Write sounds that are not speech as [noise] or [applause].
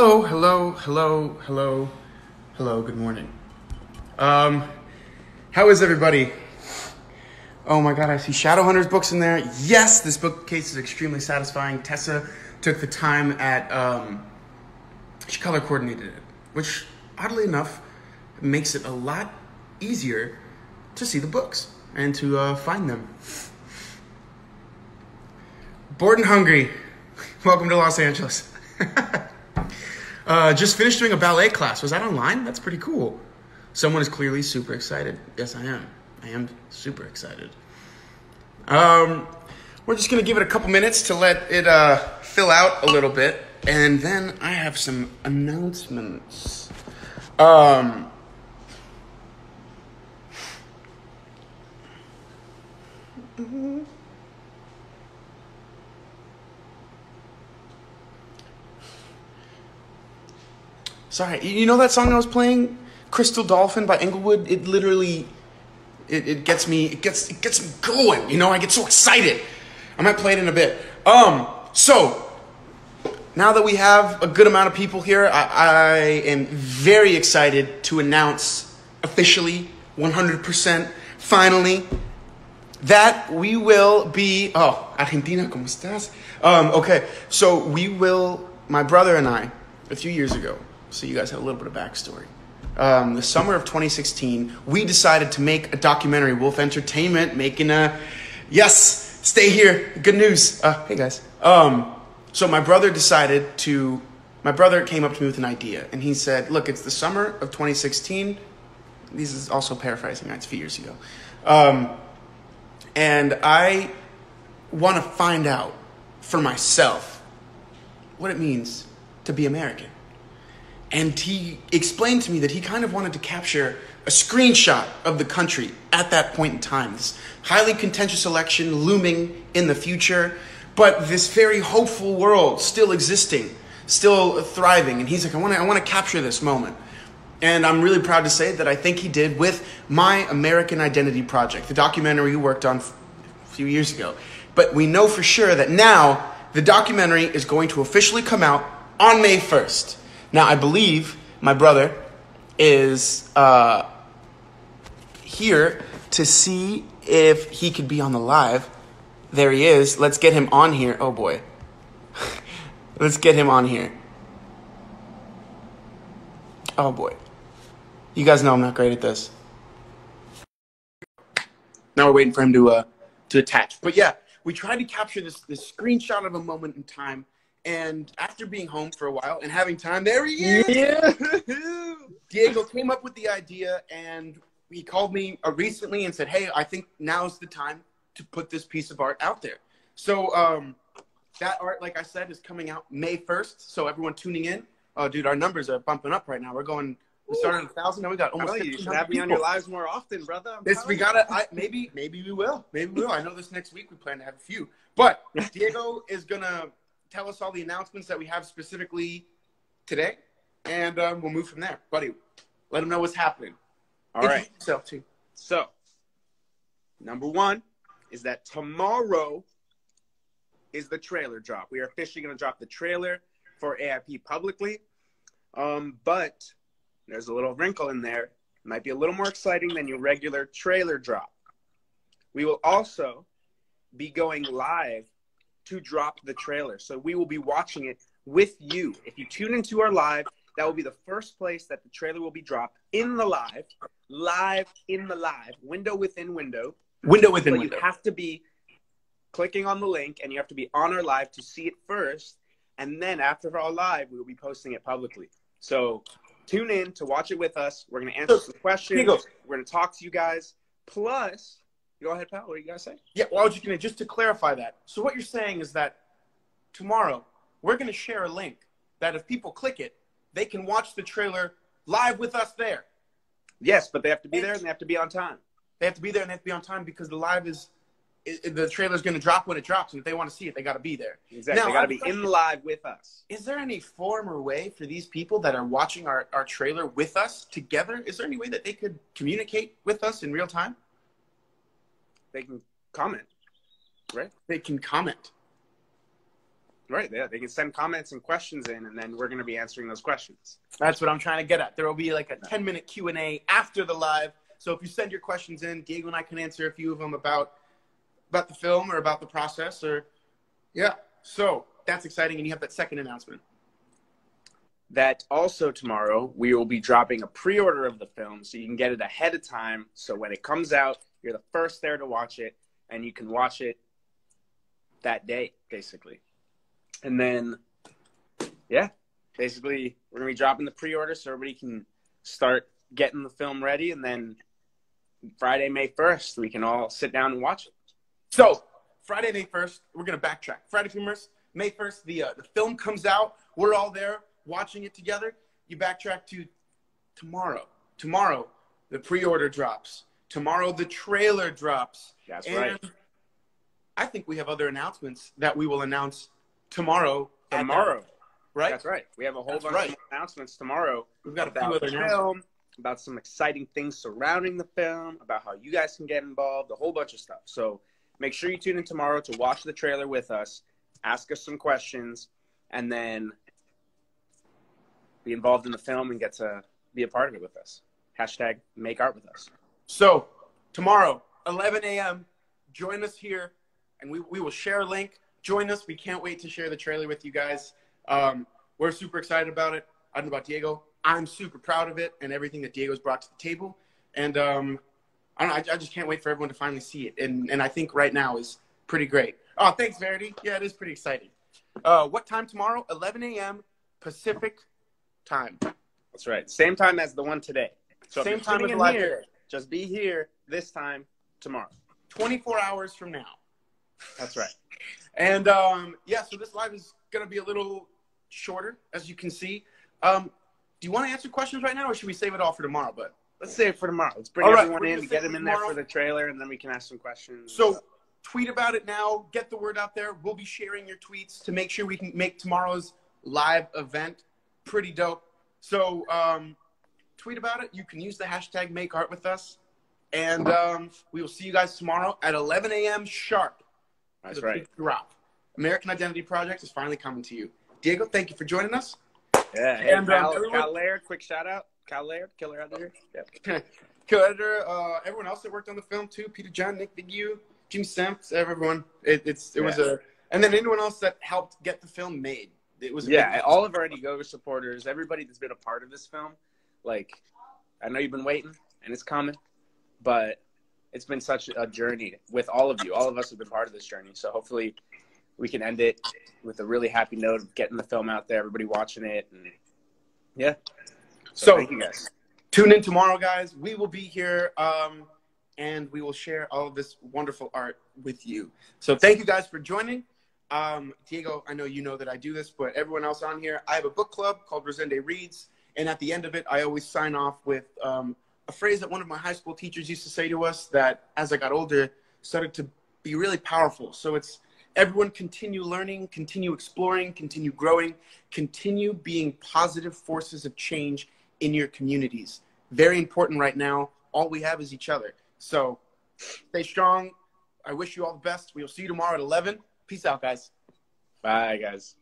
hello, hello, hello, hello, hello. Good morning. Um, how is everybody? Oh my god, I see Shadowhunters books in there. Yes, this bookcase is extremely satisfying. Tessa took the time at um, she color coordinated it, which oddly enough makes it a lot easier to see the books and to uh, find them. Bored and hungry. [laughs] Welcome to Los Angeles. [laughs] uh, just finished doing a ballet class. Was that online? That's pretty cool. Someone is clearly super excited. Yes, I am. I am super excited. Um, we're just gonna give it a couple minutes to let it uh, fill out a little bit, and then I have some announcements. Um, Sorry, you know that song I was playing, Crystal Dolphin by Engelwood? It literally, it, it gets me, it gets, it gets me going. You know, I get so excited. I might play it in a bit. Um, so now that we have a good amount of people here, I, I am very excited to announce officially, 100%, finally, that we will be. Oh, Argentina, ¿cómo estás? Um, okay, so we will. My brother and I, a few years ago, so you guys have a little bit of backstory. Um, the summer of 2016, we decided to make a documentary. Wolf Entertainment making a. Yes, stay here. Good news. Uh, hey guys. Um, so my brother decided to. My brother came up to me with an idea, and he said, "Look, it's the summer of 2016. This is also paraphrasing. It's a few years ago." Um, and I want to find out for myself what it means to be American. And he explained to me that he kind of wanted to capture a screenshot of the country at that point in time. This highly contentious election looming in the future, but this very hopeful world still existing, still thriving. And he's like, I want to, I want to capture this moment. And I'm really proud to say that I think he did with My American Identity Project, the documentary he worked on a few years ago. But we know for sure that now the documentary is going to officially come out on May 1st. Now, I believe my brother is uh, here to see if he could be on the live. There he is. Let's get him on here. Oh boy. [laughs] Let's get him on here. Oh boy. You guys know I'm not great at this. Now we're waiting for him to uh to attach. But yeah, we tried to capture this this screenshot of a moment in time. And after being home for a while and having time, there he is. Yeah. [laughs] Diego came up with the idea, and he called me uh, recently and said, "Hey, I think now's the time to put this piece of art out there." So um, that art, like I said, is coming out May first. So everyone tuning in, oh, dude, our numbers are bumping up right now. We're going. We started at a thousand, now we got almost. You should have me on your lives more often, brother. I'm This we gotta. I, maybe maybe we will. Maybe we will. I know this next week we plan to have a few. But [laughs] Diego is gonna tell us all the announcements that we have specifically today, and um, we'll move from there, buddy. Let them know what's happening. All right. Yourself too. So, number one is that tomorrow is the trailer drop. We are officially going to drop the trailer for AIP publicly. Um, but there's a little wrinkle in there. It might be a little more exciting than your regular trailer drop. We will also be going live to drop the trailer. So we will be watching it with you. If you tune into our live, that will be the first place that the trailer will be dropped in the live, live in the live, window within window. Window within But window. you have to be clicking on the link and you have to be on our live to see it first. And then after our live, we will be posting it publicly. So tune in to watch it with us. We're going to answer some questions. We're going to talk to you guys. Plus, go ahead, pal. What are you guys say? Yeah, well, I was just gonna just to clarify that. So what you're saying is that tomorrow we're gonna share a link that if people click it, they can watch the trailer live with us there. Yes, but they have to be there and they have to be on time. They have to be there and they have to be on time because the live is, i i- the trailer's gonna drop when it drops, and if they want to see it, they got to be there. Exactly. Now, they got to be in live with us. Is there any form or way for these people that are watching our, our trailer with us together? Is there any way that they could communicate with us in real time? They can comment, right? They can comment. Right. Yeah, they can send comments and questions in, and then we're going to be answering those questions. That's what I'm trying to get at. There will be like a 10 minute Q and A after the live. So if you send your questions in, Diego and I can answer a few of them about about the film or about the process or yeah. So that's exciting, and you have that second announcement. That also tomorrow we will be dropping a pre-order of the film, so you can get it ahead of time. So when it comes out, you're the first there to watch it, and you can watch it that day, basically. And then, yeah, basically we're gonna be dropping the pre-order so everybody can start getting the film ready, and then Friday, May first, we can all sit down and watch it. So Friday, May 1st, we're gonna backtrack. Friday, may first, May 1st, the uh, the film comes out. We're all there watching it together. You backtrack to tomorrow. Tomorrow, the pre-order drops. Tomorrow, the trailer drops. That's right. I think we have other announcements that we will announce tomorrow. Tomorrow, right? That's right. We have a whole That's bunch right. of announcements tomorrow We've got a few about other the announcements. film, about some exciting things surrounding the film, about how you guys can get involved, a whole bunch of stuff. So make sure you tune in tomorrow to watch the trailer with us, ask us some questions, and then be involved in the film and get to be a part of it with us. Hashtag make art with us. So tomorrow, 11 a.m. Join us here, and we, we will share a link. Join us. We can't wait to share the trailer with you guys. Um, we're super excited about it. I don't know about Diego. I'm super proud of it and everything that Diego's brought to the table. And um, I don't know. I, I just can't wait for everyone to finally see it. And and I think right now is pretty great. Oh, thanks, Verity. Yeah, it is pretty exciting. Uh, what time tomorrow? 11 a.m. Pacific time. That's right. Same time as the one today. So Same time as in live here, today. Just be here this time tomorrow. 24 hours from now. That's right. And um, yeah, so this live is going to be a little shorter, as you can see. Um, do you want to answer questions right now, or should we save it all for tomorrow? But Let's save it for tomorrow. Let's bring All everyone in, gonna get them in there for the trailer, and then we can ask some questions. so tweet about it now. Get the word out there. We'll be sharing your tweets to make sure we can make tomorrow's live event pretty dope. So um, tweet about it. You can use the hashtag Make Art with Us, and um, we will see you guys tomorrow at 11 a.m. sharp. that's right. drop. American Identity Project is finally coming to you. Diego, thank you for joining us. Yeah. Hey, And, um, Cal, everyone- Laird, quick shout out. Cal Laird, killer out there. Yep. [laughs] co-editor, uh, everyone else that worked on the film too, Peter John, Nick Vigu, Jim Semps, everyone. It, it's it was a, and then anyone else that helped get the film made. It was Yeah, all of our Indiegogo supporters, everybody that's been a part of this film. Like, I know you've been waiting, and it's coming, but it's been such a journey with all of you. All of us have been part of this journey. So hopefully, we can end it with a really happy note of getting the film out there, everybody watching it, and yeah. So, So- thank you guys. Tune in tomorrow, guys. We will be here, um, and we will share all of this wonderful art with you. So thank you guys for joining. Um, Diego, I know you know that I do this, but everyone else on here, I have a book club called Rosende Reads, and at the end of it, I always sign off with um, a phrase that one of my high school teachers used to say to us that, as I got older, started to be really powerful. So it's everyone continue learning, continue exploring, continue growing, continue being positive forces of change in your communities. Very important right now. All we have is each other. So stay strong. I wish you all the best. We will see you tomorrow at 11. Peace out, guys. Bye, guys.